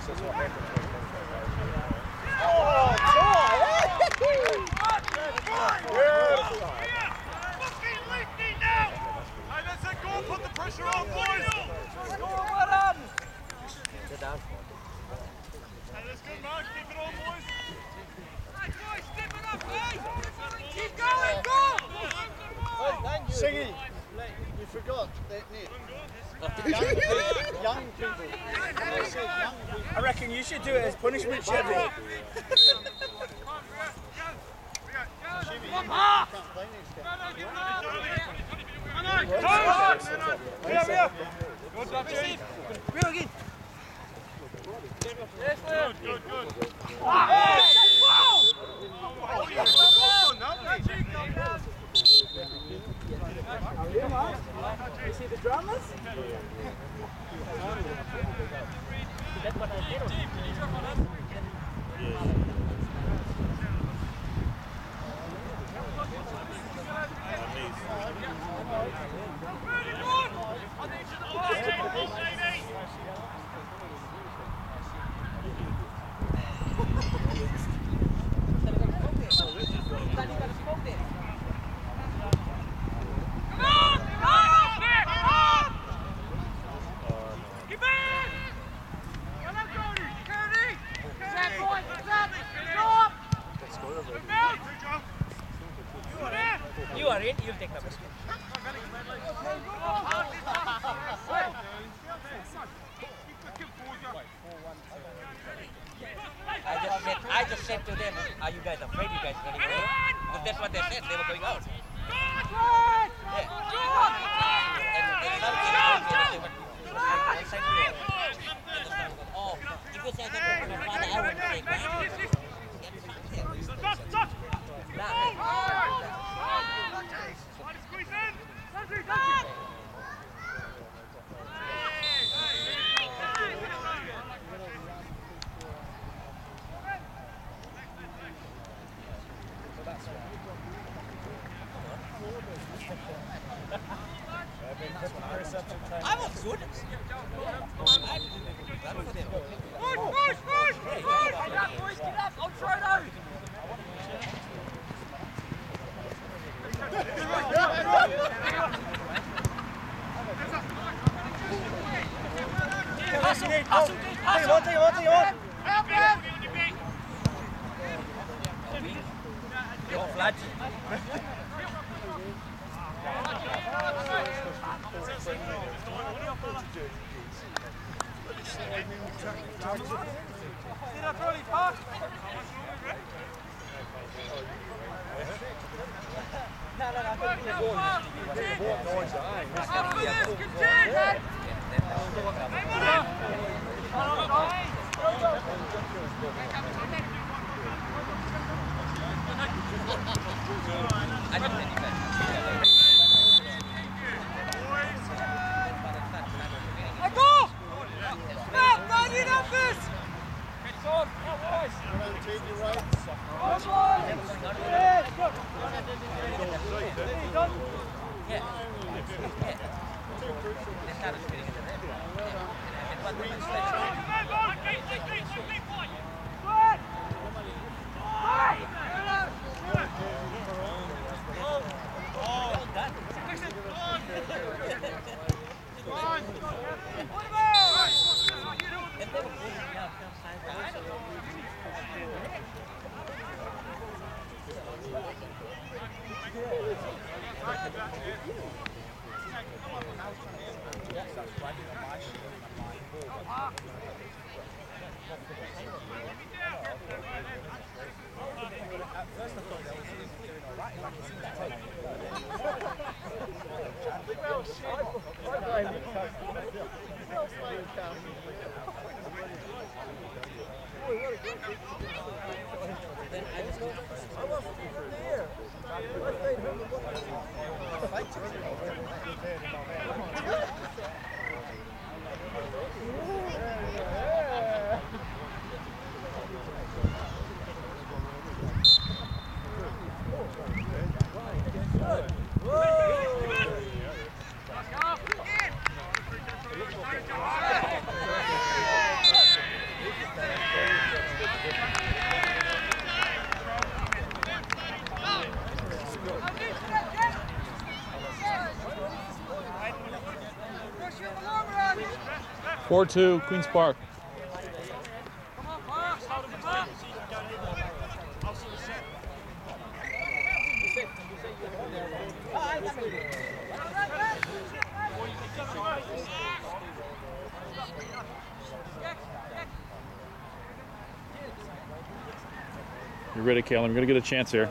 Siggy, you forgot that net. Young, people- young people. I said young people. I reckon you should do it as punishment, Chevy. Chevy, you can't play next game. You see the dramas? You are in, you'll take best. I just said, I just said to them, are you guys afraid you guys running away? Because that's what they said, they were going out. Yeah. And, and some came out and they were, I said to them, and the son goes, oh, if you say that to my father, I wouldn't take that. Nah, I was good. I ran for them. Pass him, pass him, pass him. Take him on, take him on, You're flat. I didn't think that. Rotate your right. Yeah. Yeah. They started spinning at the rim. Yeah. And one woman stretched. Well done. And they were good enough outside the Then I Yeah. Four two, Queens Park. You're ready, Caleb. You're gonna get a chance here.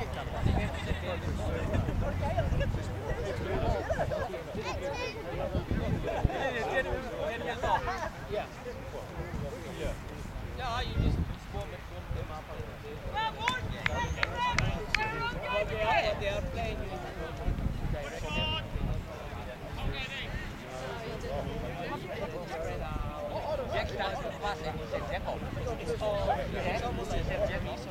Yeah, you just warm it, warm them up a little bit. Yeah, they are playing you. Jack starts to pass and he said, Jack off. Jack, he said, Jack off.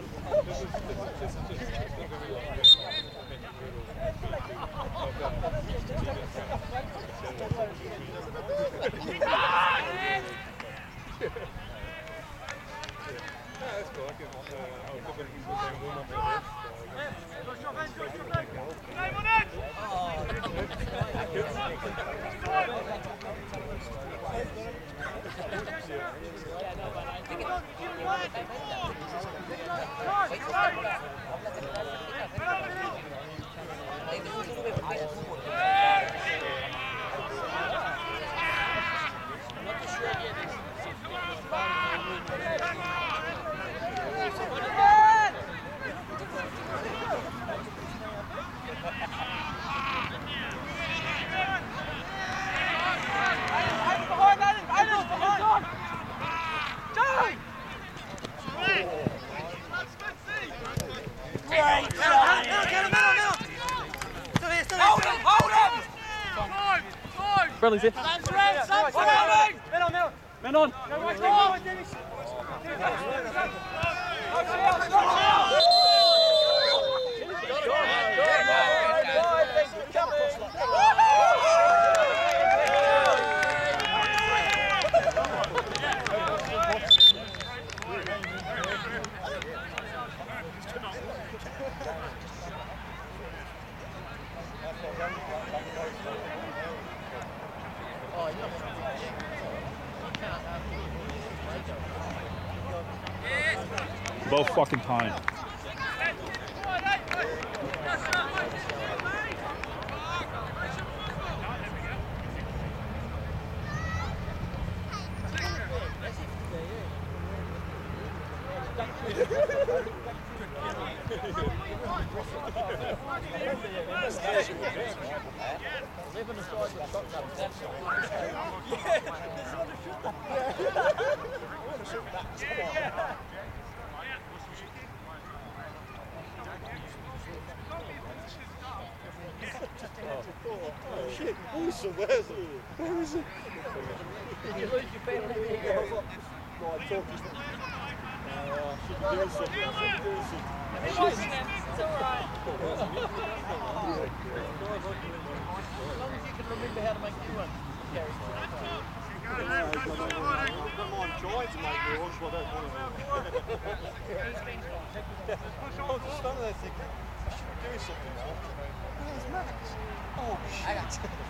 Bradley's here. Men on. Both fucking time. Shit, awesome, where's he? Where is he? Did you lose your family? No, I talked just. Uh, should be doing something. I should be doing something. It's alright. As long as you can remember how to make new ones. Yeah, I don't mind trying to make the rush, but I don't want to. I was just standing there thinking, I should be doing something now. Where's Max? Oh, shit.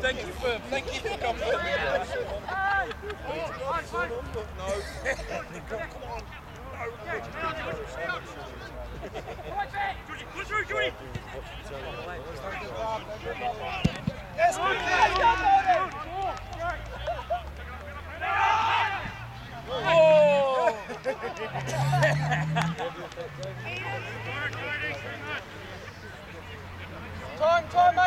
Thank you for coming. Time, time, Aiden, time,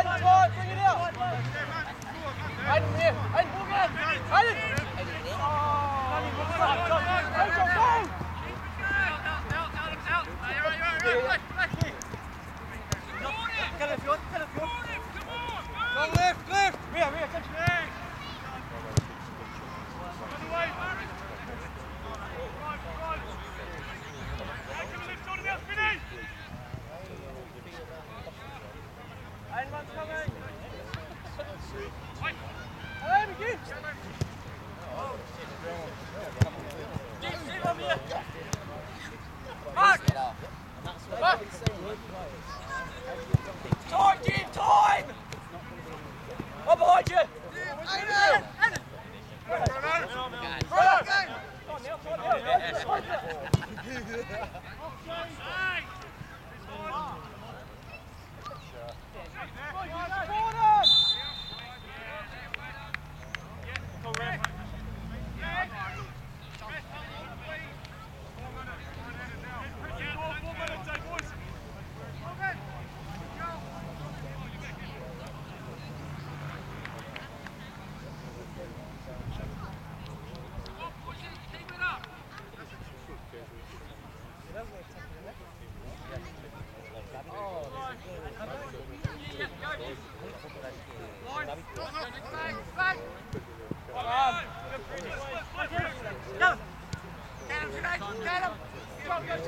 Yeah.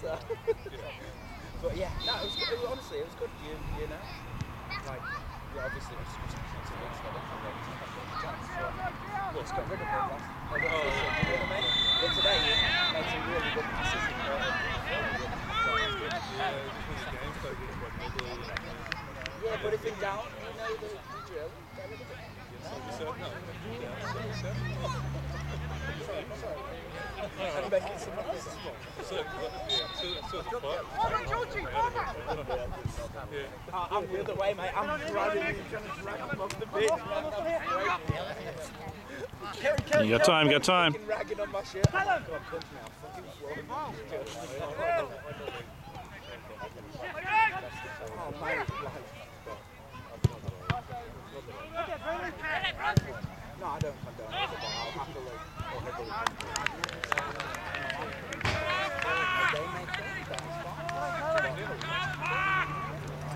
so. but yeah, no, it was, good. It was, honestly, it was good. You, you know, like, yeah, obviously it was just two weeks ago. Well, it's got rid of him last. Oh, you know what I mean? But today, he made some really good passes. Yeah, but if in doubt, you know the the drill. Get rid of it. And make it some noise. Uh, I'm the other way, mate. I'm dragging you, trying to drag them off the pitch. You got time, got time. Fucking ragging on my shirt. Oh, God, punch me. I'm fucking flooring. Oh, mate, like, No, I don't condone it, but I'll happily, I'll happily. They make sense, that's fine. I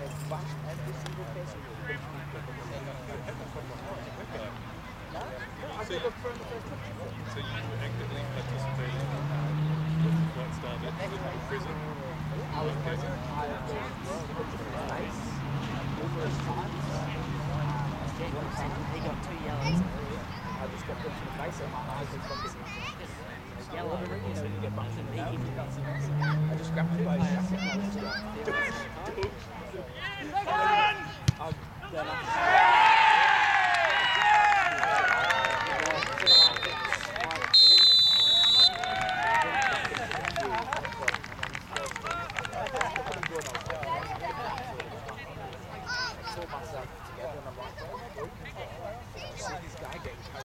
have bashed every single person who punched me No, I could have thrown the first punch. So you actively participated in what started in prison? I was present. I was punched in the face numerous times. One time he got two yellows. I just my grabbed then I